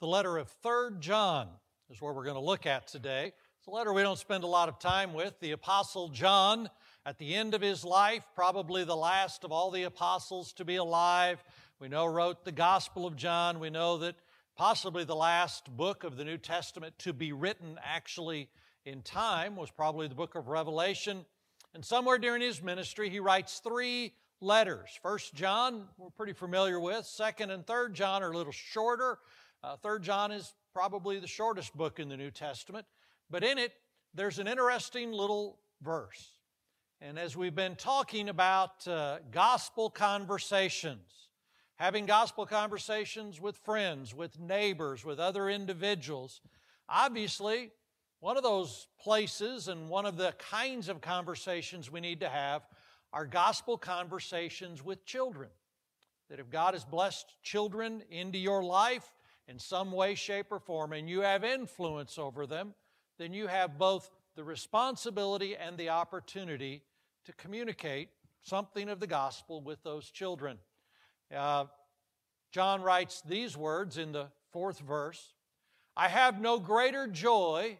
The letter of 3rd John is where we're going to look at today. It's a letter we don't spend a lot of time with. The Apostle John, at the end of his life, probably the last of all the apostles to be alive, we know wrote the Gospel of John. We know that possibly the last book of the New Testament to be written actually in time was probably the book of Revelation. And somewhere during his ministry, he writes three letters. First John, we're pretty familiar with. Second and third John are a little shorter. Uh, third John is probably the shortest book in the New Testament. But in it, there's an interesting little verse. And as we've been talking about uh, gospel conversations, having gospel conversations with friends, with neighbors, with other individuals, obviously, one of those places and one of the kinds of conversations we need to have are gospel conversations with children. That if God has blessed children into your life in some way, shape, or form, and you have influence over them, then you have both the responsibility and the opportunity to communicate something of the gospel with those children. Uh, John writes these words in the fourth verse I have no greater joy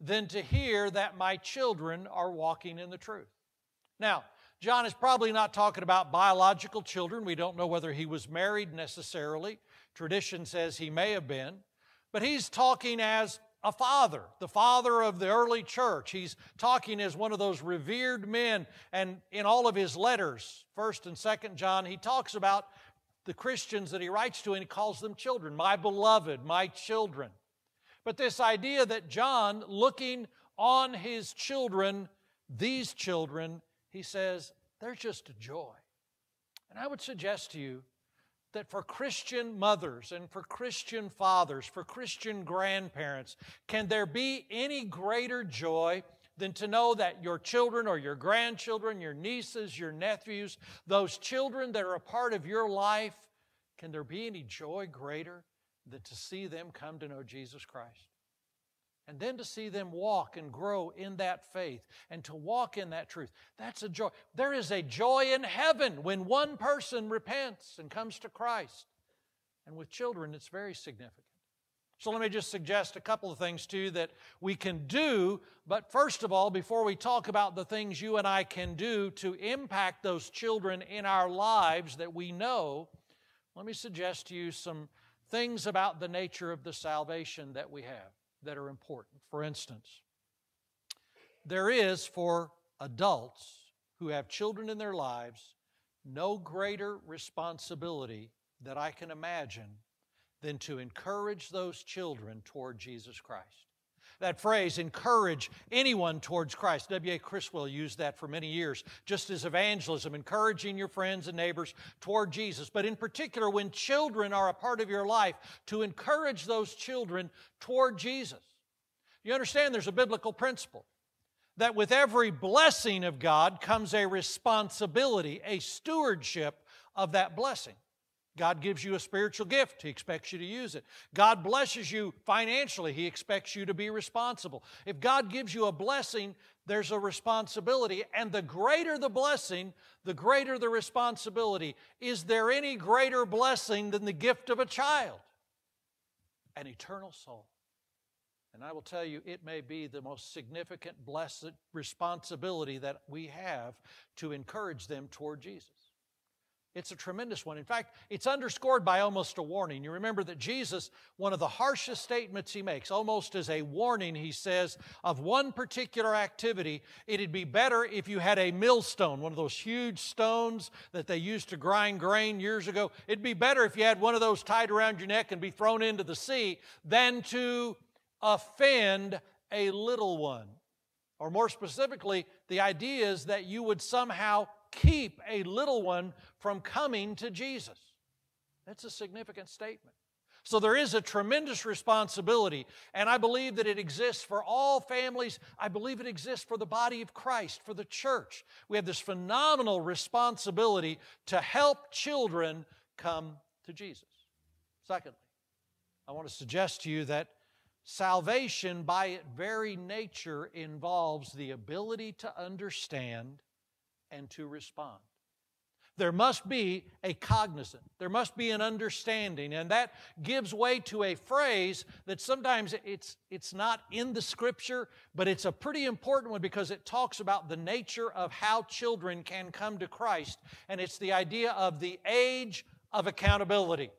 than to hear that my children are walking in the truth. Now, John is probably not talking about biological children. We don't know whether he was married necessarily. Tradition says he may have been. But he's talking as a father, the father of the early church. He's talking as one of those revered men. And in all of his letters, 1st and 2nd John, he talks about the Christians that he writes to and he calls them children, my beloved, my children. But this idea that John, looking on his children, these children, he says, they're just a joy. And I would suggest to you that for Christian mothers and for Christian fathers, for Christian grandparents, can there be any greater joy than to know that your children or your grandchildren, your nieces, your nephews, those children that are a part of your life, can there be any joy greater than to see them come to know Jesus Christ? And then to see them walk and grow in that faith and to walk in that truth. That's a joy. There is a joy in heaven when one person repents and comes to Christ. And with children, it's very significant. So let me just suggest a couple of things to you that we can do. But first of all, before we talk about the things you and I can do to impact those children in our lives that we know, let me suggest to you some things about the nature of the salvation that we have that are important. For instance, there is for adults who have children in their lives no greater responsibility that I can imagine than to encourage those children toward Jesus Christ. That phrase, encourage anyone towards Christ. W.A. Criswell used that for many years, just as evangelism, encouraging your friends and neighbors toward Jesus. But in particular, when children are a part of your life, to encourage those children toward Jesus. You understand there's a biblical principle that with every blessing of God comes a responsibility, a stewardship of that blessing. God gives you a spiritual gift, He expects you to use it. God blesses you financially, He expects you to be responsible. If God gives you a blessing, there's a responsibility. And the greater the blessing, the greater the responsibility. Is there any greater blessing than the gift of a child? An eternal soul. And I will tell you, it may be the most significant blessed responsibility that we have to encourage them toward Jesus. It's a tremendous one. In fact, it's underscored by almost a warning. You remember that Jesus, one of the harshest statements he makes, almost as a warning, he says, of one particular activity, it'd be better if you had a millstone, one of those huge stones that they used to grind grain years ago. It'd be better if you had one of those tied around your neck and be thrown into the sea than to offend a little one. Or more specifically, the idea is that you would somehow keep a little one from coming to Jesus. That's a significant statement. So there is a tremendous responsibility, and I believe that it exists for all families. I believe it exists for the body of Christ, for the church. We have this phenomenal responsibility to help children come to Jesus. Secondly, I want to suggest to you that salvation, by its very nature, involves the ability to understand and to respond. there must be a cognizant, there must be an understanding. And that gives way to a phrase that sometimes it's, it's not in the scripture, but it's a pretty important one because it talks about the nature of how children can come to Christ. And it's the idea of the age of accountability.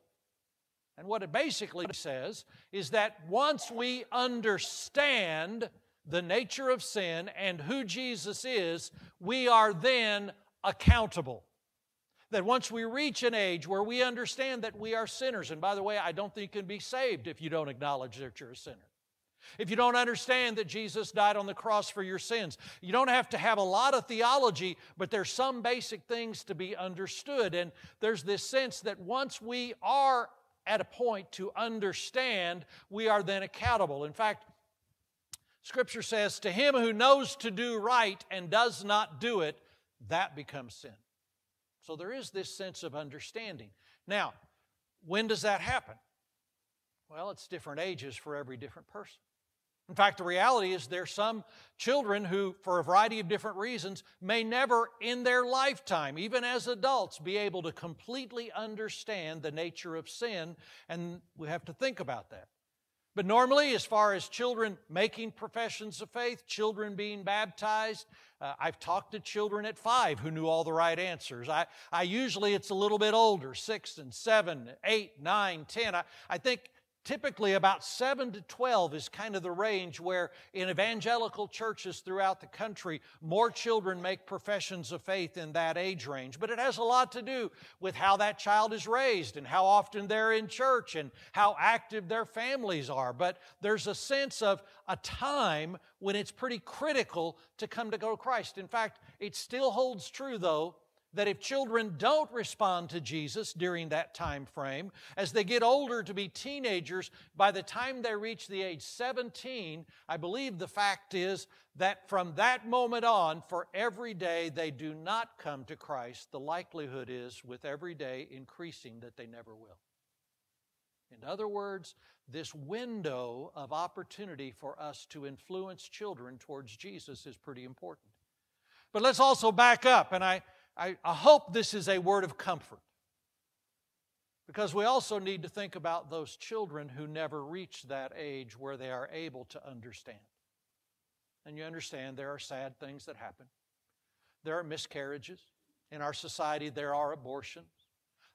And what it basically says is that once we understand the nature of sin and who Jesus is, we are then accountable. That once we reach an age where we understand that we are sinners, and by the way, I don't think you can be saved if you don't acknowledge that you're a sinner. If you don't understand that Jesus died on the cross for your sins, you don't have to have a lot of theology, but there's some basic things to be understood. And there's this sense that once we are at a point to understand, we are then accountable. In fact, Scripture says, To him who knows to do right and does not do it, that becomes sin. So there is this sense of understanding. Now, when does that happen? Well, it's different ages for every different person. In fact, the reality is there's some children who, for a variety of different reasons, may never in their lifetime, even as adults, be able to completely understand the nature of sin, and we have to think about that. But normally, as far as children making professions of faith, children being baptized, uh, I've talked to children at five who knew all the right answers. I, I usually it's a little bit older, six and seven, eight, nine, ten. I, I think Typically, about 7 to 12 is kind of the range where in evangelical churches throughout the country, more children make professions of faith in that age range. But it has a lot to do with how that child is raised and how often they're in church and how active their families are. But there's a sense of a time when it's pretty critical to come to go to Christ. In fact, it still holds true, though, that if children don't respond to Jesus during that time frame, as they get older to be teenagers, by the time they reach the age 17, I believe the fact is that from that moment on, for every day they do not come to Christ, the likelihood is with every day increasing that they never will. In other words, this window of opportunity for us to influence children towards Jesus is pretty important. But let's also back up, and I I, I hope this is a word of comfort because we also need to think about those children who never reach that age where they are able to understand. And you understand there are sad things that happen. There are miscarriages. In our society, there are abortions.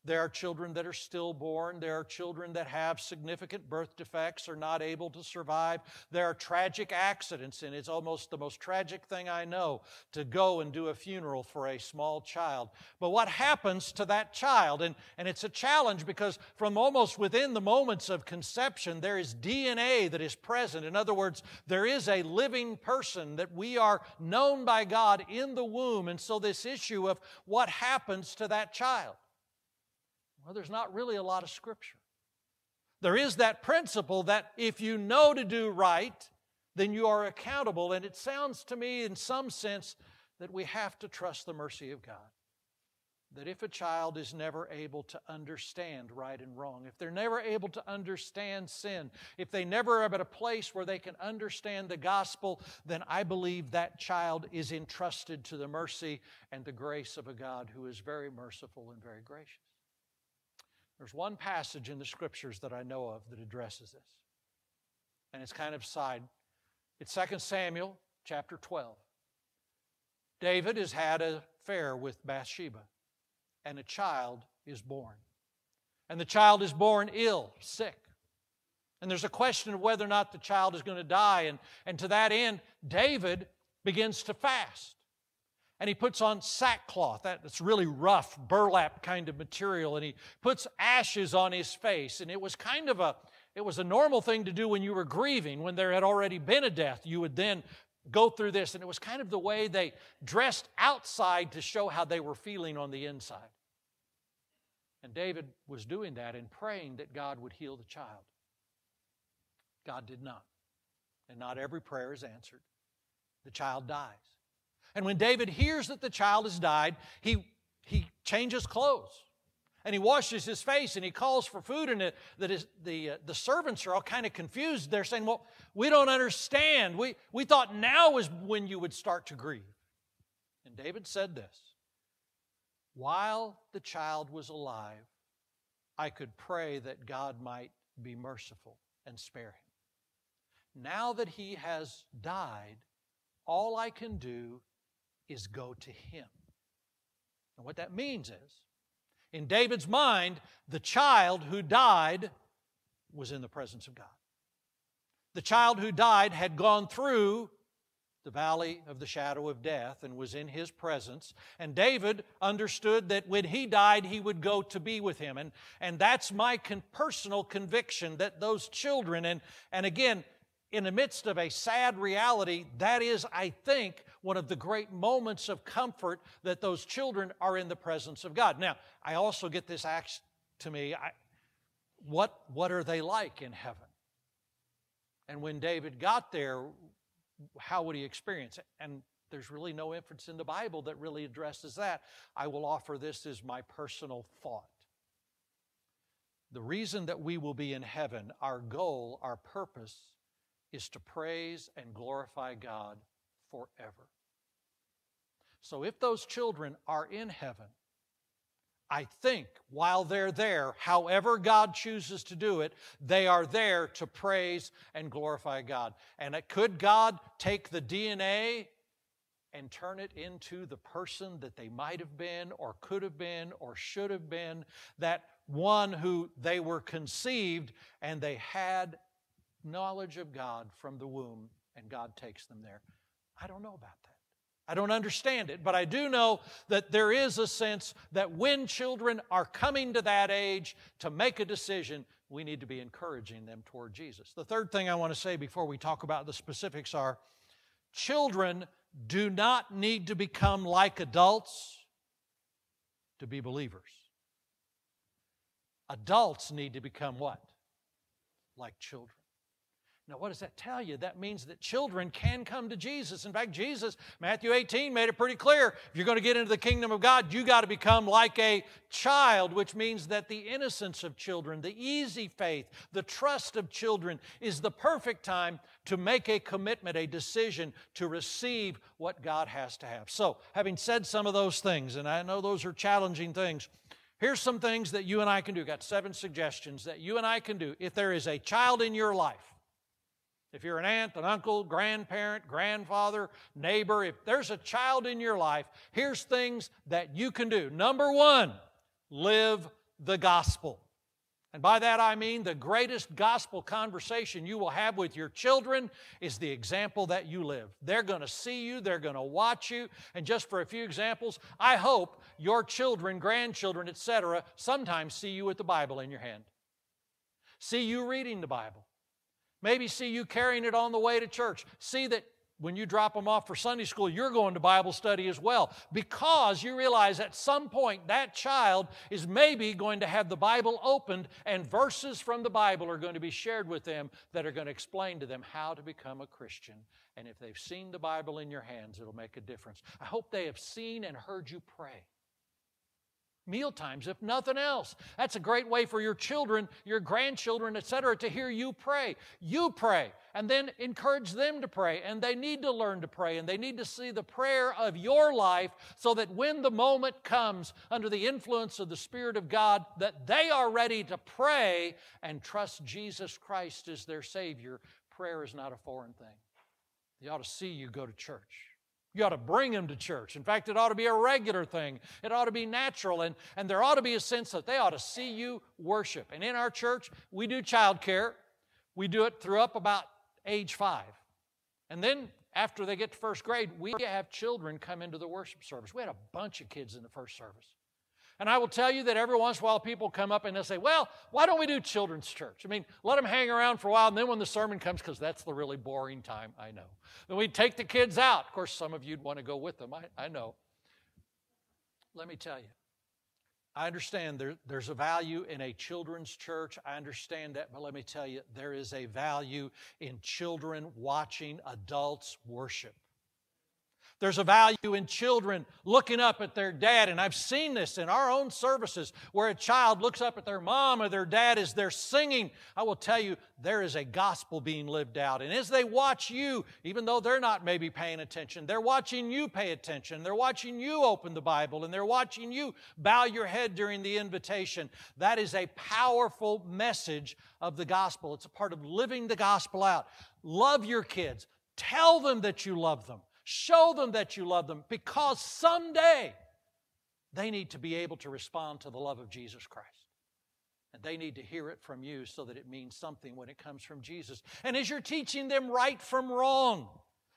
There are children that are stillborn. There are children that have significant birth defects, are not able to survive. There are tragic accidents, and it's almost the most tragic thing I know to go and do a funeral for a small child. But what happens to that child? And, and it's a challenge because from almost within the moments of conception, there is DNA that is present. In other words, there is a living person that we are known by God in the womb. And so, this issue of what happens to that child. Well, there's not really a lot of scripture. There is that principle that if you know to do right, then you are accountable. And it sounds to me, in some sense, that we have to trust the mercy of God. That if a child is never able to understand right and wrong, if they're never able to understand sin, if they never are at a place where they can understand the gospel, then I believe that child is entrusted to the mercy and the grace of a God who is very merciful and very gracious. There's one passage in the scriptures that I know of that addresses this. And it's kind of side. It's 2 Samuel chapter 12. David has had an affair with Bathsheba, and a child is born. And the child is born ill, sick. And there's a question of whether or not the child is going to die. And, and to that end, David begins to fast and he puts on sackcloth. That's really rough, burlap kind of material, and he puts ashes on his face. And it was kind of a it was a normal thing to do when you were grieving, when there had already been a death. You would then go through this, and it was kind of the way they dressed outside to show how they were feeling on the inside. And David was doing that and praying that God would heal the child. God did not. And not every prayer is answered. The child dies. And when David hears that the child has died, he, he changes clothes. And he washes his face and he calls for food and the, the, the, uh, the servants are all kind of confused. They're saying well we don't understand. We, we thought now was when you would start to grieve. And david said this while the child was alive, I could pray that God might be merciful and spare him. Now that he has died, all I can do is go to him. And what that means is, in David's mind, the child who died was in the presence of God. The child who died had gone through the valley of the shadow of death and was in his presence. And David understood that when he died, he would go to be with him. And, and that's my con- personal conviction that those children, and, and again, in the midst of a sad reality, that is, I think, one of the great moments of comfort that those children are in the presence of God. Now, I also get this asked to me I, what, what are they like in heaven? And when David got there, how would he experience it? And there's really no inference in the Bible that really addresses that. I will offer this as my personal thought. The reason that we will be in heaven, our goal, our purpose, is to praise and glorify God forever. So if those children are in heaven, I think while they're there, however God chooses to do it, they are there to praise and glorify God. And it, could God take the DNA and turn it into the person that they might have been, or could have been, or should have been, that one who they were conceived and they had knowledge of God from the womb, and God takes them there? I don't know about that. I don't understand it, but I do know that there is a sense that when children are coming to that age to make a decision, we need to be encouraging them toward Jesus. The third thing I want to say before we talk about the specifics are children do not need to become like adults to be believers. Adults need to become what? Like children. Now, what does that tell you? That means that children can come to Jesus. In fact, Jesus, Matthew 18, made it pretty clear. If you're going to get into the kingdom of God, you got to become like a child, which means that the innocence of children, the easy faith, the trust of children is the perfect time to make a commitment, a decision to receive what God has to have. So, having said some of those things, and I know those are challenging things, here's some things that you and I can do. Got seven suggestions that you and I can do. If there is a child in your life, if you're an aunt, an uncle, grandparent, grandfather, neighbor, if there's a child in your life, here's things that you can do. Number one, live the gospel. And by that I mean the greatest gospel conversation you will have with your children is the example that you live. They're going to see you, they're going to watch you. And just for a few examples, I hope your children, grandchildren, etc., sometimes see you with the Bible in your hand. See you reading the Bible. Maybe see you carrying it on the way to church. See that when you drop them off for Sunday school, you're going to Bible study as well because you realize at some point that child is maybe going to have the Bible opened and verses from the Bible are going to be shared with them that are going to explain to them how to become a Christian. And if they've seen the Bible in your hands, it'll make a difference. I hope they have seen and heard you pray meal times if nothing else. That's a great way for your children your grandchildren etc to hear you pray. You pray and then encourage them to pray and they need to learn to pray and they need to see the prayer of your life so that when the moment comes under the influence of the spirit of god that they are ready to pray and trust jesus christ as their savior. Prayer is not a foreign thing. They ought to see you go to church you ought to bring them to church. In fact, it ought to be a regular thing. It ought to be natural. And, and there ought to be a sense that they ought to see you worship. And in our church, we do child care. We do it through up about age five. And then after they get to first grade, we have children come into the worship service. We had a bunch of kids in the first service. And I will tell you that every once in a while people come up and they'll say, Well, why don't we do children's church? I mean, let them hang around for a while, and then when the sermon comes, because that's the really boring time, I know. Then we take the kids out. Of course, some of you'd want to go with them, I, I know. Let me tell you, I understand there, there's a value in a children's church. I understand that, but let me tell you, there is a value in children watching adults worship. There's a value in children looking up at their dad, and I've seen this in our own services where a child looks up at their mom or their dad as they're singing. I will tell you, there is a gospel being lived out. And as they watch you, even though they're not maybe paying attention, they're watching you pay attention. They're watching you open the Bible, and they're watching you bow your head during the invitation. That is a powerful message of the gospel. It's a part of living the gospel out. Love your kids. Tell them that you love them. Show them that you love them because someday they need to be able to respond to the love of Jesus Christ. And they need to hear it from you so that it means something when it comes from Jesus. And as you're teaching them right from wrong,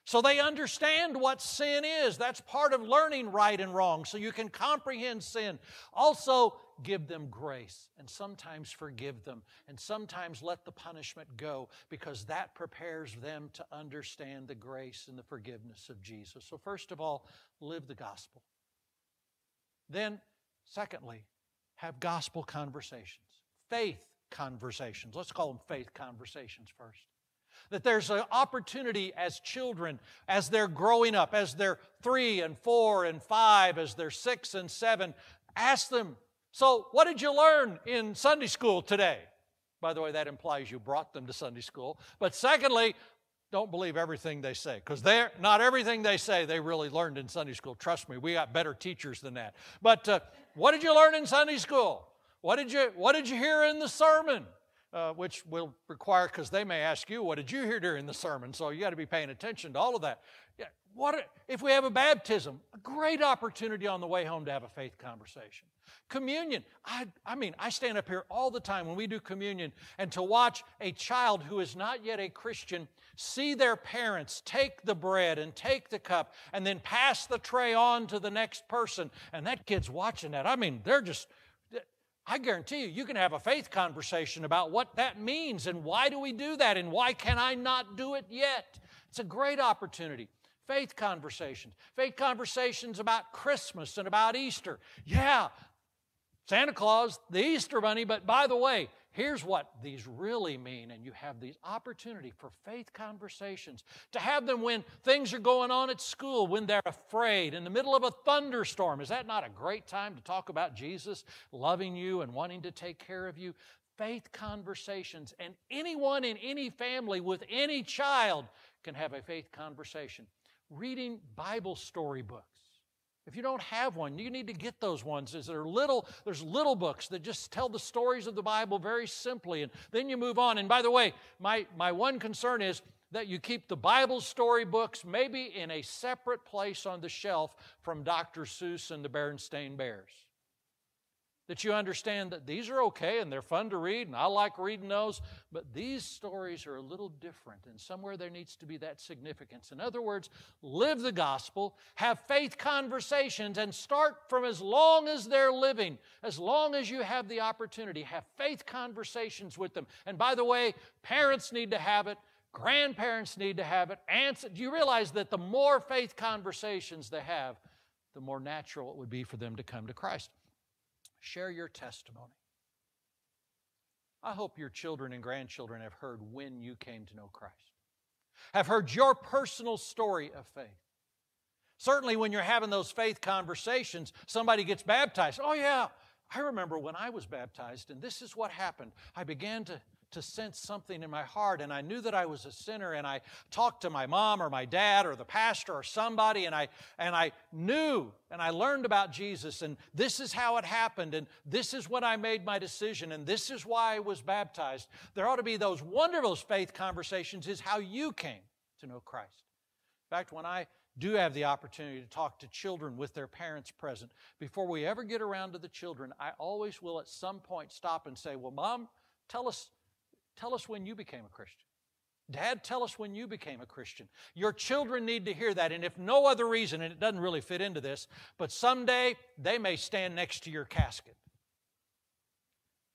so they understand what sin is. That's part of learning right and wrong, so you can comprehend sin. Also, give them grace and sometimes forgive them and sometimes let the punishment go because that prepares them to understand the grace and the forgiveness of Jesus. So, first of all, live the gospel. Then, secondly, have gospel conversations, faith conversations. Let's call them faith conversations first. That there's an opportunity as children, as they're growing up, as they're three and four and five, as they're six and seven, ask them, So, what did you learn in Sunday school today? By the way, that implies you brought them to Sunday school. But secondly, don't believe everything they say because they're not everything they say they really learned in Sunday school. Trust me, we got better teachers than that. But uh, what did you learn in Sunday school? What did you What did you hear in the sermon? Uh, which will require because they may ask you, "What did you hear during the sermon?" So you got to be paying attention to all of that. Yeah, what if we have a baptism? A great opportunity on the way home to have a faith conversation. Communion. I, I mean, I stand up here all the time when we do communion and to watch a child who is not yet a Christian see their parents take the bread and take the cup and then pass the tray on to the next person. And that kid's watching that. I mean, they're just, I guarantee you, you can have a faith conversation about what that means and why do we do that and why can I not do it yet? It's a great opportunity. Faith conversations. Faith conversations about Christmas and about Easter. Yeah, Santa Claus, the Easter Bunny, but by the way, here's what these really mean. And you have these opportunity for faith conversations to have them when things are going on at school, when they're afraid, in the middle of a thunderstorm. Is that not a great time to talk about Jesus loving you and wanting to take care of you? Faith conversations. And anyone in any family with any child can have a faith conversation. Reading Bible storybooks if you don't have one, you need to get those ones. There little, there's little books that just tell the stories of the Bible very simply, and then you move on. And by the way, my, my one concern is that you keep the Bible story books maybe in a separate place on the shelf from Dr. Seuss and the Berenstain Bears that you understand that these are okay and they're fun to read, and I like reading those, but these stories are a little different, and somewhere there needs to be that significance. In other words, live the gospel, have faith conversations, and start from as long as they're living, as long as you have the opportunity, have faith conversations with them. And by the way, parents need to have it. Grandparents need to have it. Aunts, do you realize that the more faith conversations they have, the more natural it would be for them to come to Christ? Share your testimony. I hope your children and grandchildren have heard when you came to know Christ, have heard your personal story of faith. Certainly, when you're having those faith conversations, somebody gets baptized. Oh, yeah, I remember when I was baptized, and this is what happened. I began to to sense something in my heart and I knew that I was a sinner and I talked to my mom or my dad or the pastor or somebody and I and I knew and I learned about Jesus and this is how it happened and this is when I made my decision and this is why I was baptized. There ought to be those wonderful faith conversations is how you came to know Christ. In fact, when I do have the opportunity to talk to children with their parents present, before we ever get around to the children, I always will at some point stop and say, Well, mom, tell us Tell us when you became a Christian. Dad, tell us when you became a Christian. Your children need to hear that. And if no other reason, and it doesn't really fit into this, but someday they may stand next to your casket.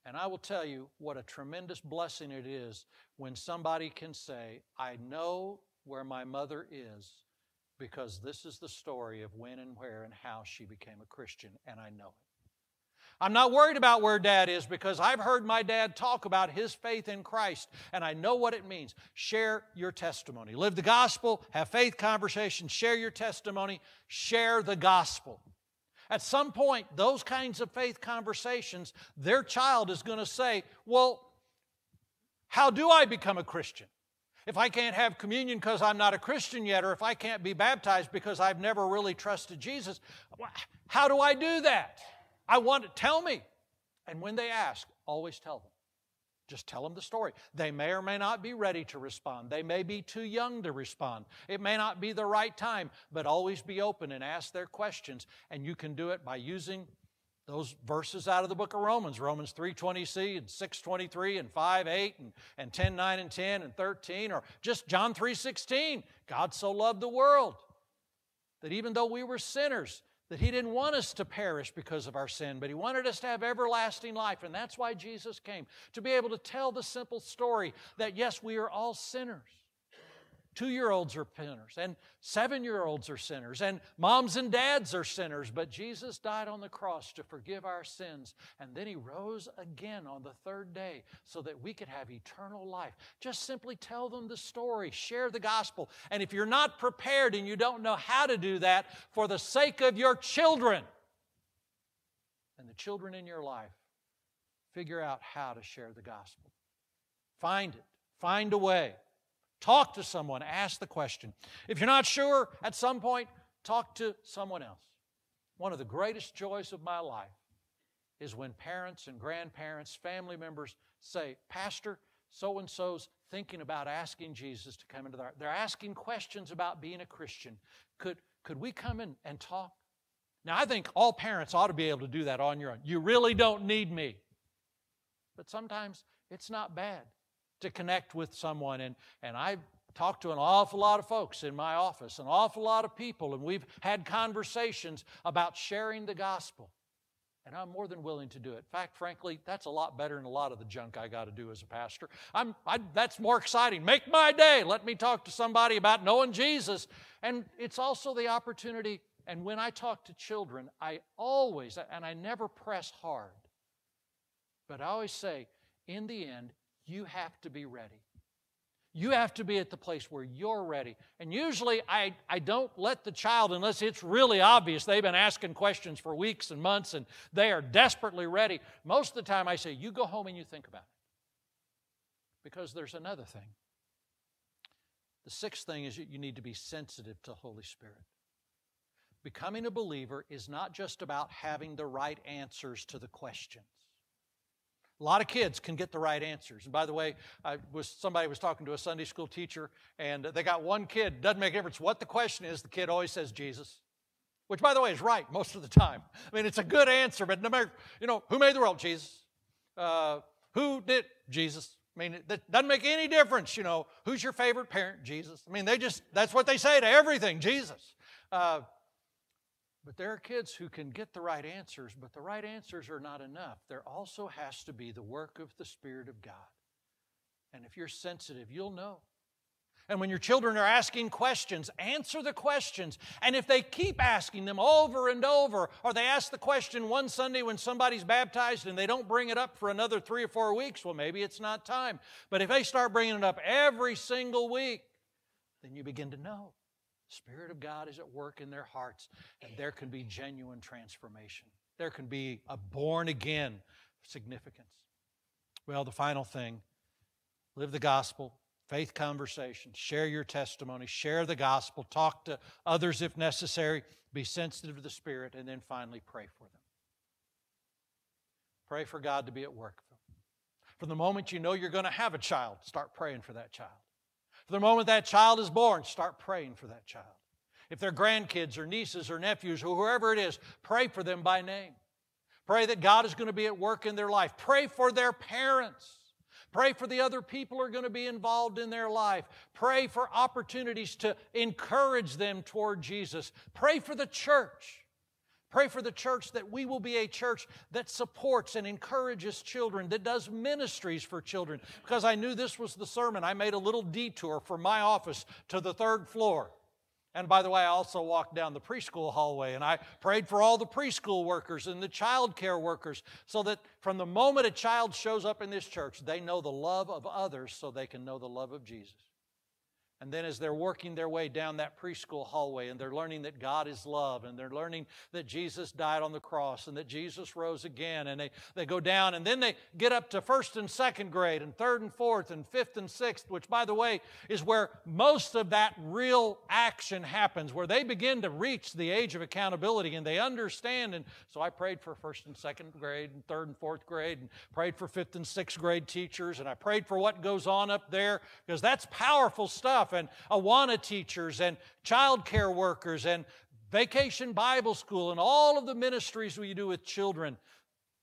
And I will tell you what a tremendous blessing it is when somebody can say, I know where my mother is because this is the story of when and where and how she became a Christian, and I know it. I'm not worried about where dad is because I've heard my dad talk about his faith in Christ and I know what it means. Share your testimony. Live the gospel, have faith conversations, share your testimony, share the gospel. At some point, those kinds of faith conversations, their child is going to say, Well, how do I become a Christian? If I can't have communion because I'm not a Christian yet, or if I can't be baptized because I've never really trusted Jesus, how do I do that? I want to tell me. And when they ask, always tell them. Just tell them the story. They may or may not be ready to respond. They may be too young to respond. It may not be the right time, but always be open and ask their questions. And you can do it by using those verses out of the book of Romans, Romans 3.20c and 6.23 and 5.8 and, and 10, 9 and 10 and 13, or just John 3.16. God so loved the world that even though we were sinners, that He didn't want us to perish because of our sin, but He wanted us to have everlasting life. And that's why Jesus came, to be able to tell the simple story that yes, we are all sinners. Two year olds are sinners, and seven year olds are sinners, and moms and dads are sinners. But Jesus died on the cross to forgive our sins, and then He rose again on the third day so that we could have eternal life. Just simply tell them the story, share the gospel. And if you're not prepared and you don't know how to do that, for the sake of your children and the children in your life, figure out how to share the gospel. Find it, find a way. Talk to someone, ask the question. If you're not sure, at some point, talk to someone else. One of the greatest joys of my life is when parents and grandparents, family members say, Pastor, so and so's thinking about asking Jesus to come into their They're asking questions about being a Christian. Could, could we come in and talk? Now, I think all parents ought to be able to do that on your own. You really don't need me. But sometimes it's not bad to connect with someone. And, and I've talked to an awful lot of folks in my office, an awful lot of people, and we've had conversations about sharing the gospel. And I'm more than willing to do it. In fact, frankly, that's a lot better than a lot of the junk I got to do as a pastor. I'm, I, that's more exciting. Make my day. Let me talk to somebody about knowing Jesus. And it's also the opportunity. And when I talk to children, I always, and I never press hard, but I always say, in the end, you have to be ready. You have to be at the place where you're ready. And usually I, I don't let the child, unless it's really obvious, they've been asking questions for weeks and months and they are desperately ready. Most of the time I say, you go home and you think about it. Because there's another thing. The sixth thing is that you need to be sensitive to Holy Spirit. Becoming a believer is not just about having the right answers to the questions. A lot of kids can get the right answers. And by the way, I was somebody was talking to a Sunday school teacher, and they got one kid. Doesn't make a difference what the question is. The kid always says Jesus, which by the way is right most of the time. I mean, it's a good answer, but no matter you know who made the world, Jesus. Uh, who did Jesus? I mean, that doesn't make any difference. You know, who's your favorite parent? Jesus. I mean, they just that's what they say to everything. Jesus. Uh, but there are kids who can get the right answers, but the right answers are not enough. There also has to be the work of the Spirit of God. And if you're sensitive, you'll know. And when your children are asking questions, answer the questions. And if they keep asking them over and over, or they ask the question one Sunday when somebody's baptized and they don't bring it up for another three or four weeks, well, maybe it's not time. But if they start bringing it up every single week, then you begin to know. Spirit of God is at work in their hearts, and there can be genuine transformation. There can be a born again significance. Well, the final thing live the gospel, faith conversation, share your testimony, share the gospel, talk to others if necessary, be sensitive to the Spirit, and then finally pray for them. Pray for God to be at work. From the moment you know you're going to have a child, start praying for that child. The moment that child is born, start praying for that child. If they're grandkids or nieces or nephews or whoever it is, pray for them by name. Pray that God is going to be at work in their life. Pray for their parents. Pray for the other people who are going to be involved in their life. Pray for opportunities to encourage them toward Jesus. Pray for the church. Pray for the church that we will be a church that supports and encourages children, that does ministries for children. Because I knew this was the sermon, I made a little detour from my office to the third floor. And by the way, I also walked down the preschool hallway and I prayed for all the preschool workers and the child care workers so that from the moment a child shows up in this church, they know the love of others so they can know the love of Jesus. And then, as they're working their way down that preschool hallway and they're learning that God is love and they're learning that Jesus died on the cross and that Jesus rose again, and they, they go down and then they get up to first and second grade and third and fourth and fifth and sixth, which, by the way, is where most of that real action happens, where they begin to reach the age of accountability and they understand. And so I prayed for first and second grade and third and fourth grade and prayed for fifth and sixth grade teachers and I prayed for what goes on up there because that's powerful stuff and Awana teachers and child care workers and vacation Bible school and all of the ministries we do with children.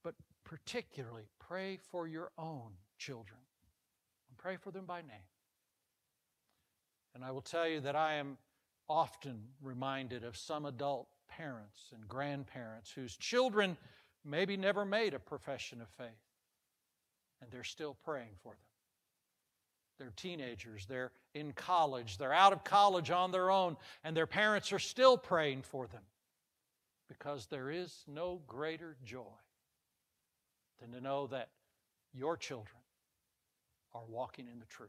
But particularly, pray for your own children and pray for them by name. And I will tell you that I am often reminded of some adult parents and grandparents whose children maybe never made a profession of faith, and they're still praying for them. They're teenagers, they're in college, they're out of college on their own, and their parents are still praying for them because there is no greater joy than to know that your children are walking in the truth.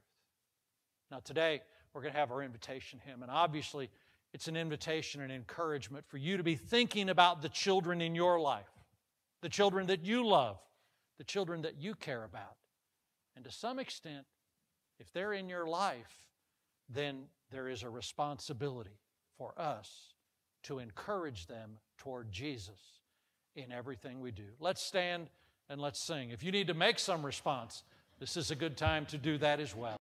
Now, today, we're going to have our invitation hymn, and obviously, it's an invitation and encouragement for you to be thinking about the children in your life, the children that you love, the children that you care about. And to some extent, if they're in your life, then there is a responsibility for us to encourage them toward Jesus in everything we do. Let's stand and let's sing. If you need to make some response, this is a good time to do that as well.